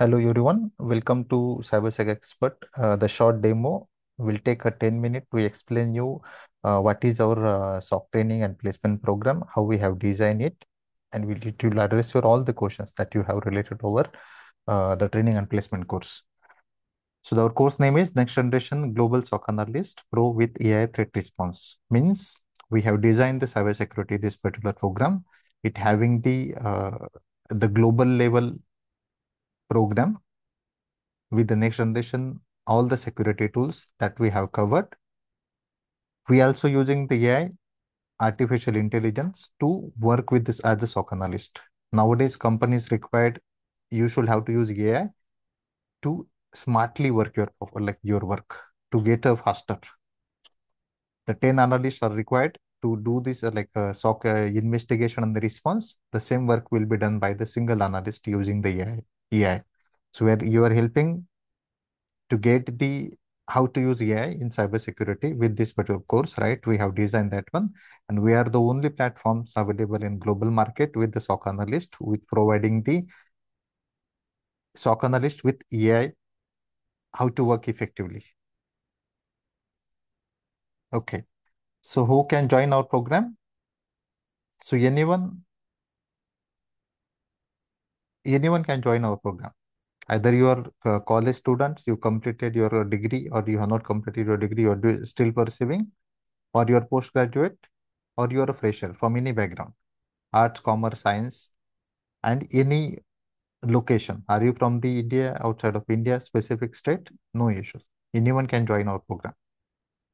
Hello everyone, welcome to CyberSec Expert. Uh, the short demo will take a 10 minute to explain you uh, what is our uh, SOC training and placement program, how we have designed it, and we'll, it will address your all the questions that you have related over uh, the training and placement course. So our course name is Next Generation Global SOC Analyst Pro with AI Threat Response. Means we have designed the cybersecurity this particular program. It having the uh, the global level program with the next generation, all the security tools that we have covered. We are also using the AI, artificial intelligence to work with this as a SOC analyst. Nowadays, companies required, you should have to use AI to smartly work your like your work to get a faster. The 10 analysts are required to do this uh, like uh, SOC uh, investigation and the response. The same work will be done by the single analyst using the AI. AI. So where you are helping to get the how to use AI in cybersecurity with this particular course, right? We have designed that one, and we are the only platforms available in global market with the SOC analyst with providing the SOC analyst with AI how to work effectively. Okay, so who can join our program? So anyone, anyone can join our program. Either you are college students, you completed your degree, or you have not completed your degree, are still pursuing, or you are postgraduate, or you are a fresher from any background, arts, commerce, science, and any location. Are you from the India, outside of India, specific state? No issues. Anyone can join our program.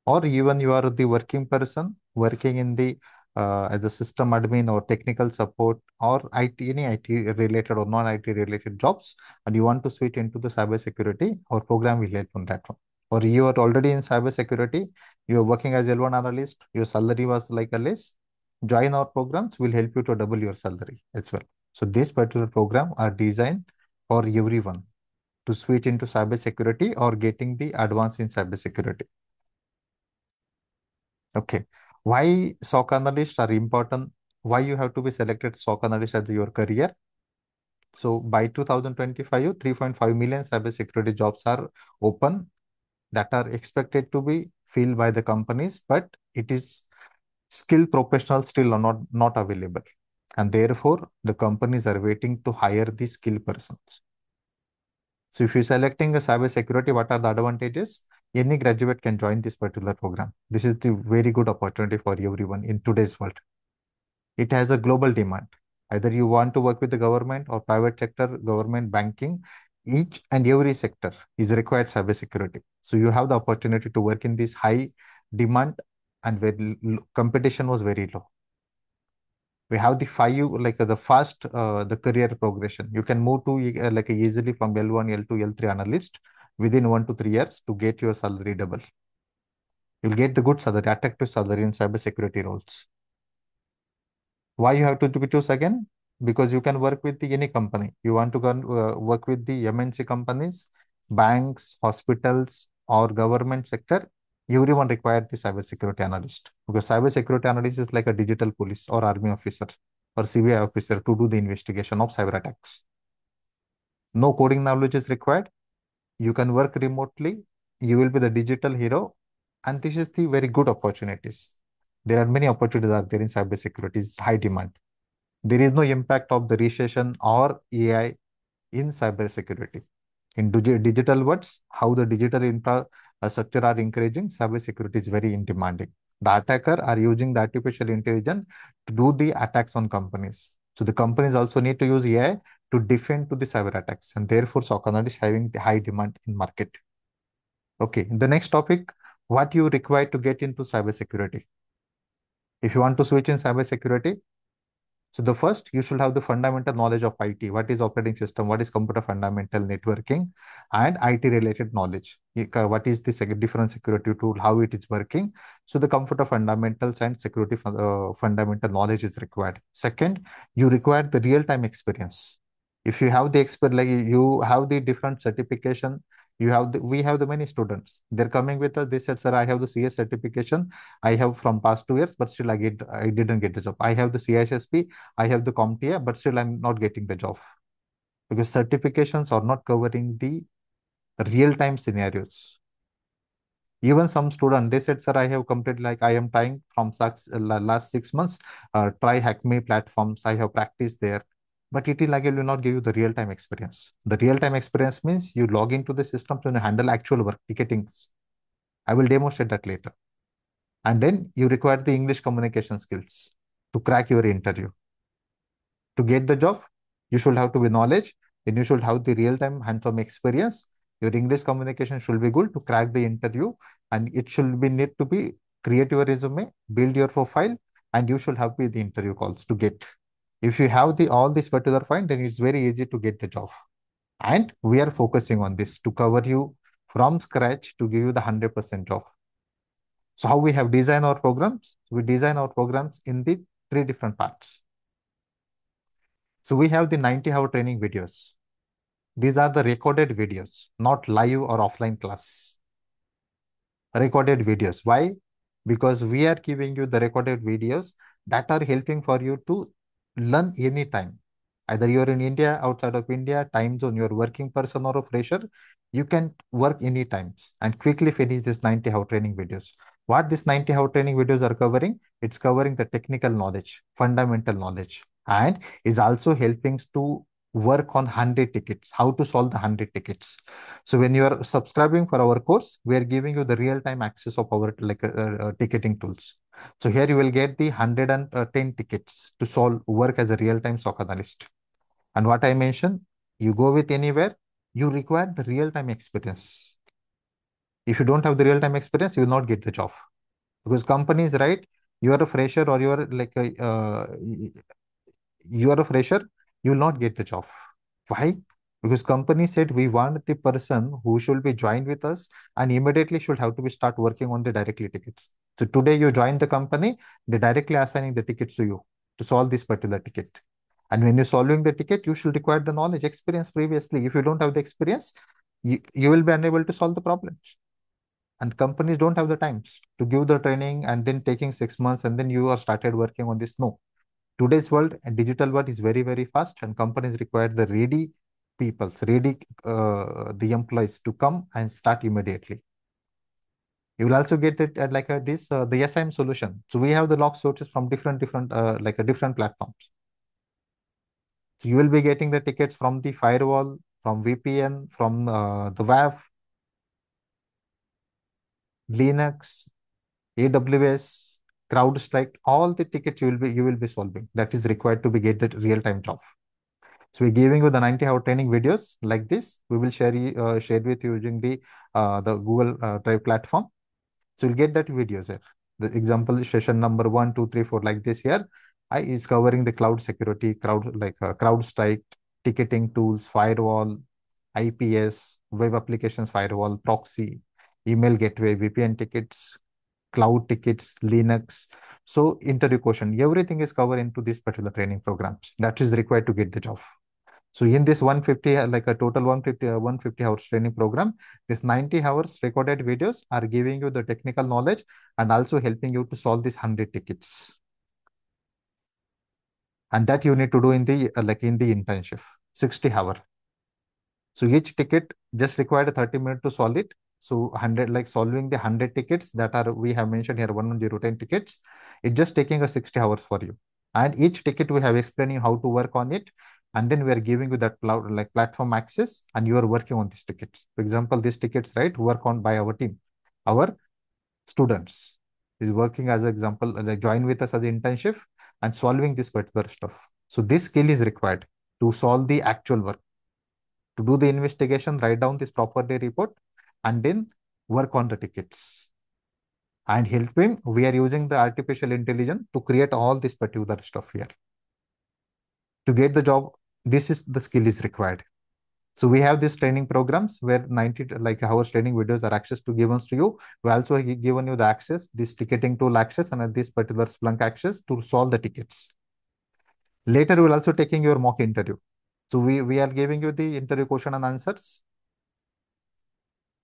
Or even you are the working person working in the uh, as a system admin or technical support or IT, any IT related or non-IT related jobs, and you want to switch into the cybersecurity, our program will help on that one. Or you are already in cybersecurity, you are working as L1 analyst, your salary was like a less, join our programs will help you to double your salary as well. So this particular program are designed for everyone to switch into cybersecurity or getting the advance in cybersecurity. Okay. Why SOC analysts are important? Why you have to be selected SOC analyst as your career? So by 2025, 3.5 million cybersecurity jobs are open that are expected to be filled by the companies, but it is skilled professionals still are not, not available. And therefore, the companies are waiting to hire the skilled persons. So if you're selecting a cybersecurity, what are the advantages? Any graduate can join this particular program. This is the very good opportunity for everyone in today's world. It has a global demand. Either you want to work with the government or private sector, government, banking, each and every sector is required cybersecurity. So you have the opportunity to work in this high demand and where competition was very low. We have the five, like the fast, uh, the career progression. You can move to uh, like easily from L1, L2, L3 analyst within one to three years to get your salary double. You'll get the good salary, attractive salary in cybersecurity roles. Why you have to choose again? Because you can work with the, any company. You want to uh, work with the MNC companies, banks, hospitals, or government sector. Everyone requires the cybersecurity analyst because cybersecurity analyst is like a digital police or army officer or CBI officer to do the investigation of cyber attacks. No coding knowledge is required you can work remotely you will be the digital hero and this is the very good opportunities. There are many opportunities out there in cybersecurity it's high demand. There is no impact of the recession or ai in cybersecurity. In digital words how the digital infrastructure uh, are encouraging cybersecurity is very in demanding. The attacker are using the artificial intelligence to do the attacks on companies. So the companies also need to use ai to defend to the cyber attacks and therefore SOC analyst is having the high demand in market. Okay, the next topic, what you require to get into cybersecurity. If you want to switch in cybersecurity, so the first, you should have the fundamental knowledge of IT. What is operating system? What is computer fundamental networking and IT related knowledge? What is the different security tool? How it is working? So the computer fundamentals and security uh, fundamental knowledge is required. Second, you require the real time experience if you have the expert like you have the different certification you have the, we have the many students they're coming with us they said sir i have the cs certification i have from past two years but still i get i didn't get the job i have the cissp i have the CompTIA but still i'm not getting the job because certifications are not covering the real-time scenarios. Even some student, they said, sir, I have completed like I am trying from uh, last six months, uh, TryHackMe platforms. I have practiced there. But it will not give you the real-time experience. The real-time experience means you log into the system to handle actual work, ticketings. I will demonstrate that later. And then you require the English communication skills to crack your interview. To get the job, you should have to be knowledge, then you should have the real-time hands-on experience. Your English communication should be good to crack the interview, and it should be need to be create your resume, build your profile, and you should have the interview calls to get. If you have the all this particular fine, then it's very easy to get the job. And we are focusing on this to cover you from scratch to give you the 100% job. So how we have designed our programs? We design our programs in the three different parts. So we have the 90 hour training videos. These are the recorded videos, not live or offline class. Recorded videos. Why? Because we are giving you the recorded videos that are helping for you to learn anytime. Either you're in India, outside of India, time zone, you're working person or a fresher, you can work anytime and quickly finish this 90 hour training videos. What this 90 hour training videos are covering? It's covering the technical knowledge, fundamental knowledge, and is also helping to work on 100 tickets, how to solve the 100 tickets. So when you are subscribing for our course, we are giving you the real-time access of our like uh, uh, ticketing tools. So here you will get the 110 tickets to solve work as a real-time SOC analyst. And what I mentioned, you go with anywhere, you require the real-time experience if you don't have the real-time experience, you will not get the job. Because companies, right? You are a fresher or you are like a uh, you are a fresher, you will not get the job. Why? Because company said we want the person who should be joined with us and immediately should have to be start working on the directly tickets. So today you join the company, they directly assigning the tickets to you to solve this particular ticket. And when you're solving the ticket, you should require the knowledge, experience previously. If you don't have the experience, you, you will be unable to solve the problems and companies don't have the time to give the training and then taking six months and then you are started working on this no today's world and digital world is very very fast and companies require the ready peoples ready uh, the employees to come and start immediately. You will also get it at like a, this uh, the SIEM solution. So we have the log sources from different different uh, like a different platforms. So you will be getting the tickets from the firewall from VPN from uh, the WAF Linux, AWS, CrowdStrike, all the tickets you will be you will be solving. That is required to be get the real-time job. So we're giving you the 90 hour training videos like this. We will share uh, share with you using the uh, the Google uh, Drive platform. So you'll get that videos here. The example session number one, two, three, four, like this here. I is covering the cloud security, crowd like uh, CrowdStrike, ticketing tools, firewall, IPS, web applications firewall, proxy, email gateway, VPN tickets, cloud tickets, Linux. So interview question, everything is covered into this particular training programs that is required to get the job. So in this 150, like a total 150, uh, 150 hours training program, this 90 hours recorded videos are giving you the technical knowledge and also helping you to solve these 100 tickets. And that you need to do in the, uh, like in the internship, 60 hour. So each ticket just required 30 minutes to solve it. So 100, like solving the 100 tickets that are, we have mentioned here, 110 tickets, it's just taking a 60 hours for you. And each ticket we have explaining how to work on it. And then we are giving you that cloud, like platform access and you are working on these tickets. For example, these tickets, right, work on by our team, our students is working as an example, like join with us as an internship and solving this particular stuff. So this skill is required to solve the actual work. To do the investigation, write down this property report and then work on the tickets. And helping, we are using the artificial intelligence to create all this particular stuff here. To get the job, this is the skill is required. So we have these training programs where 90 like hours training videos are access to given to you. We also given you the access, this ticketing tool access and this particular Splunk access to solve the tickets. Later, we'll also taking your mock interview. So we, we are giving you the interview question and answers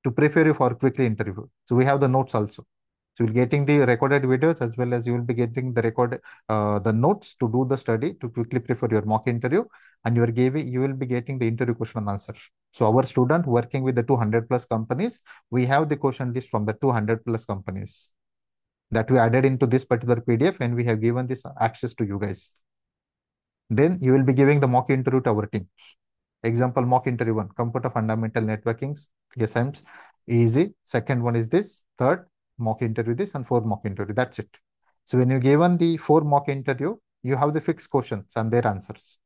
to prepare you for quickly interview. So we have the notes also. So you'll getting the recorded videos as well as you will be getting the record uh, the notes to do the study to quickly prepare your mock interview and you are giving you will be getting the interview question and answer. So our student working with the 200 plus companies, we have the question list from the 200 plus companies that we added into this particular PDF and we have given this access to you guys. Then you will be giving the mock interview to our team. Example, mock interview one, computer fundamental networkings, ESMs, easy. Second one is this. Third, mock interview this and four mock interview. That's it. So when you given the four mock interview, you have the fixed questions and their answers.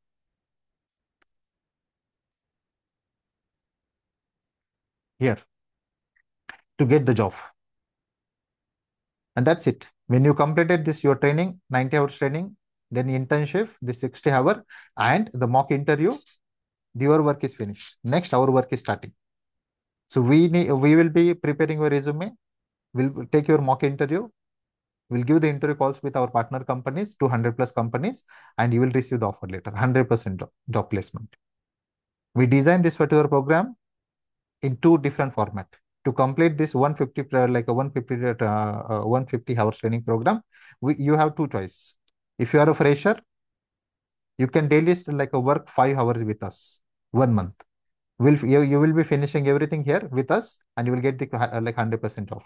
Here, to get the job. And that's it. When you completed this, your training, 90 hours training, then the internship, the 60 hour, and the mock interview, your work is finished. Next, our work is starting. So we need, we will be preparing your resume. We'll take your mock interview. We'll give the interview calls with our partner companies, 200 plus companies, and you will receive the offer letter, 100% job, placement. We designed this particular program in two different format to complete this 150 like a 150 uh, uh, 150 hours training program we, you have two choice if you are a fresher you can daily like a work five hours with us one month will you, you will be finishing everything here with us and you will get the uh, like 100% off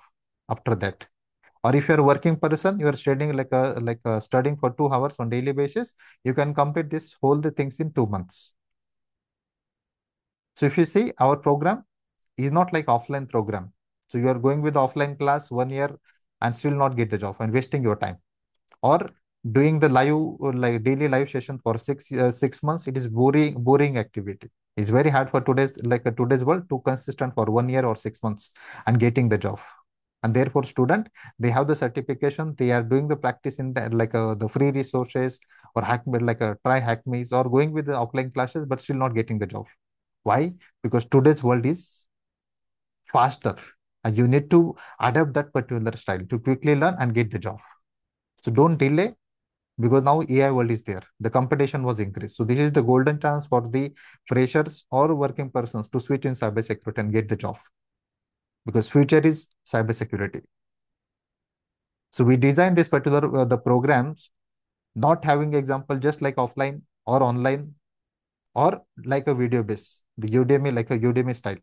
after that or if you're a working person you are studying like a like a studying for two hours on daily basis you can complete this whole the things in two months so if you see our program is not like offline program. So you are going with offline class one year and still not get the job and wasting your time. Or doing the live like daily live session for six uh, six months, it is boring boring activity. It's very hard for today's like a today's world to consistent for one year or six months and getting the job. And therefore, student they have the certification. They are doing the practice in the like uh, the free resources or hack like a try hack hackme's or going with the offline classes, but still not getting the job. Why? Because today's world is faster and you need to adapt that particular style to quickly learn and get the job so don't delay because now ai world is there. The competition was increased. So this is the golden chance for the freshers or working persons to switch in cybersecurity and get the job. Because future is cybersecurity. So we designed this particular uh, the programs not having example just like offline or online or like a video base. The udemy like a udemy style.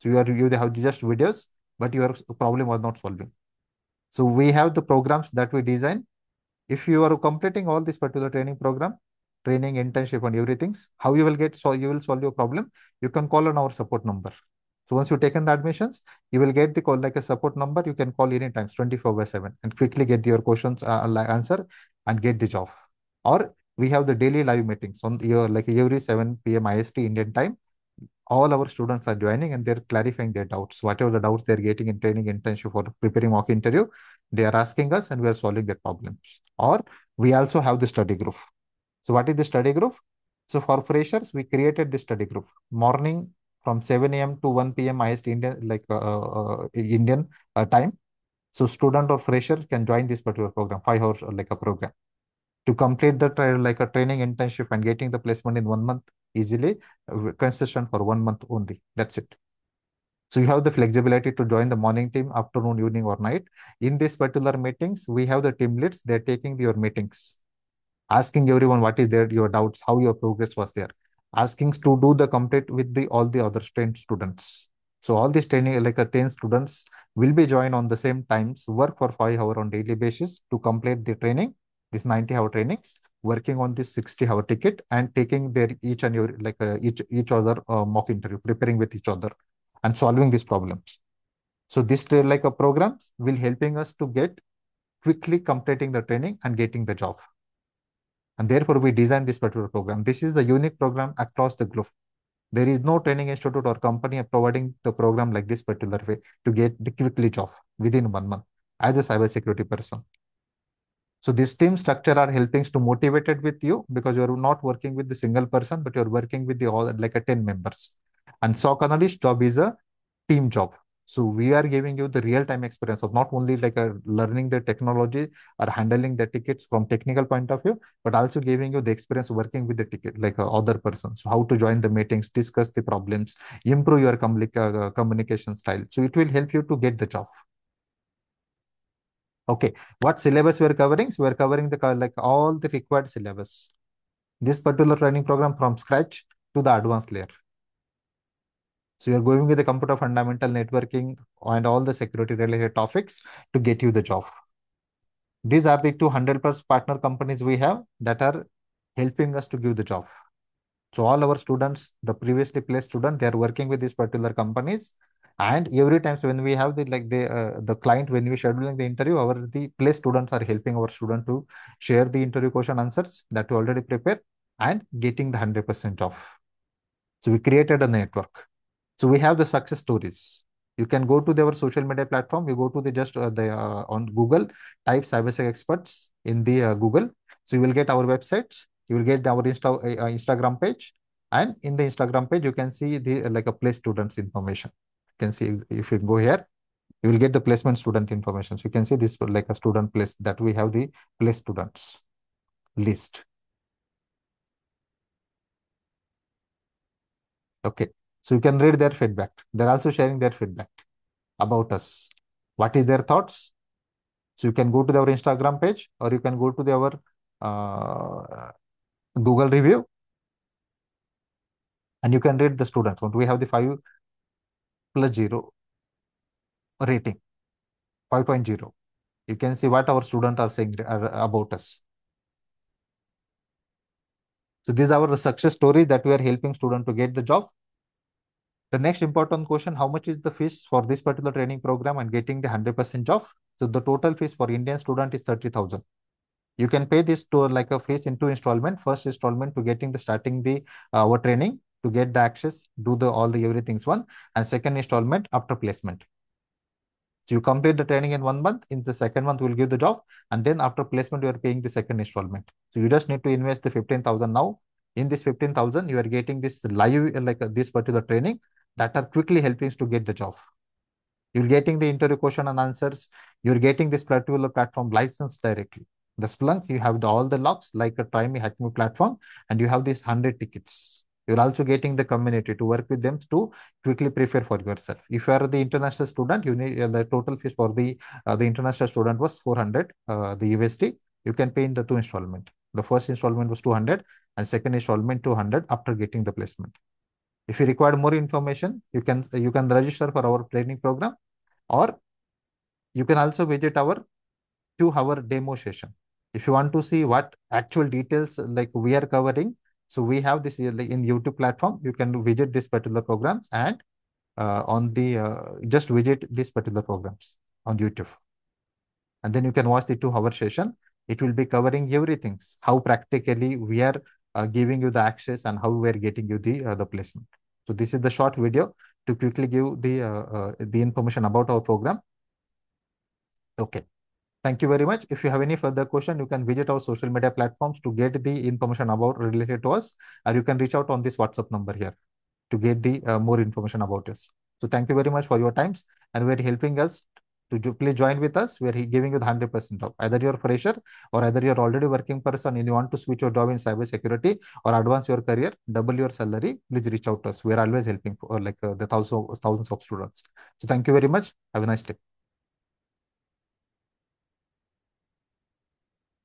So you are you have just videos, but your problem was not solving. So we have the programs that we design. If you are completing all this particular training program, training, internship, and everything, how you will get so you will solve your problem. You can call on our support number. So once you've taken the admissions, you will get the call like a support number. You can call anytime, 24 by 7, and quickly get your questions uh, answer and get the job. Or we have the daily live meetings on your like every 7 p.m. IST Indian time all our students are joining and they're clarifying their doubts. Whatever the doubts they're getting in training internship for preparing mock interview, they are asking us and we are solving their problems. Or we also have the study group. So what is the study group? So for freshers, we created this study group. Morning from 7 a.m. to 1 p.m. IST Indian like uh, uh, Indian uh, time. So student or fresher can join this particular program, five hours like a program to complete the like a training internship and getting the placement in one month easily uh, consistent for one month only. That's it. So you have the flexibility to join the morning team afternoon evening or night. In this particular meetings we have the team leads they're taking your meetings asking everyone what is there your doubts how your progress was there. Asking to do the complete with the all the other trained students. So all these training like a 10 students will be joined on the same times work for five hour on daily basis to complete the training this 90 hour trainings working on this 60 hour ticket and taking their each and your like uh, each each other uh, mock interview preparing with each other and solving these problems. So this like a program will helping us to get quickly completing the training and getting the job. And therefore we designed this particular program. This is the unique program across the globe. There is no training institute or company providing the program like this particular way to get the quickly job within one month as a cybersecurity person so this team structure are helping to motivate it with you because you're not working with the single person, but you're working with the all like a 10 members. And SOC analyst job is a team job. So we are giving you the real-time experience of not only like a learning the technology or handling the tickets from technical point of view, but also giving you the experience working with the ticket like other persons. So how to join the meetings, discuss the problems, improve your uh, communication style. So it will help you to get the job. Okay, what syllabus we are covering? So we are covering the like all the required syllabus. This particular training program from scratch to the advanced layer. So you're going with the computer fundamental networking and all the security related topics to get you the job. These are the 200 plus partner companies we have that are helping us to give the job. So all our students, the previously placed student, they are working with these particular companies. And every time when we have the like the uh, the client when we scheduling the interview, our the place students are helping our student to share the interview question answers that we already prepared and getting the hundred percent off. So we created a network. So we have the success stories. You can go to their social media platform. You go to the just uh, the uh, on Google, type CyberSecXperts in the uh, Google. So you will get our websites. You will get our Insta uh, Instagram page, and in the Instagram page you can see the like a place students information. Can see if you go here, you will get the placement student information. So you can see this like a student place that we have the place students list. Okay. So you can read their feedback. They're also sharing their feedback about us. What is their thoughts? So you can go to our Instagram page or you can go to our uh, Google review and you can read the students. We have the 5 plus 0 rating, 5.0. You can see what our students are saying about us. So these are our success stories that we are helping students to get the job. The next important question, how much is the fees for this particular training program and getting the 100% job? So the total fees for Indian student is 30,000. You can pay this to like a fees in two installment. First installment to getting the starting the uh, our training to get the access, do the all the everything's one, and second installment after placement. So you complete the training in one month. In the second month, we'll give the job, and then after placement, you are paying the second installment. So you just need to invest the fifteen thousand now. In this fifteen thousand, you are getting this live like this particular training that are quickly helping to get the job. You're getting the interview question and answers. You're getting this particular platform license directly. The Splunk, you have the, all the logs like a Try Me Hack Me platform, and you have these 100 tickets. You're also getting the community to work with them to quickly prepare for yourself. If you are the international student, you need uh, the total fees for the uh, the international student was 400 uh, the USD. You can pay in the two installment. The first installment was 200 and second installment 200 after getting the placement. If you require more information, you can you can register for our training program, or you can also visit our two-hour demo session. If you want to see what actual details like we are covering, so we have this in YouTube platform. You can visit this particular programs and uh, on the uh, just visit these particular programs on YouTube, and then you can watch the two-hour session. It will be covering everything. How practically we are uh, giving you the access and how we are getting you the uh, the placement. So this is the short video to quickly give the uh, uh, the information about our program. Okay. Thank you very much. If you have any further question, you can visit our social media platforms to get the information about related to us, or you can reach out on this WhatsApp number here to get the uh, more information about us. So thank you very much for your times and we're helping us to please join with us. We are giving you the 100% job. Either you're fresher or either you're already working person and you want to switch your job in cyber security or advance your career, double your salary, please reach out to us. We are always helping for like uh, the thousands, thousands of students. So thank you very much. Have a nice day.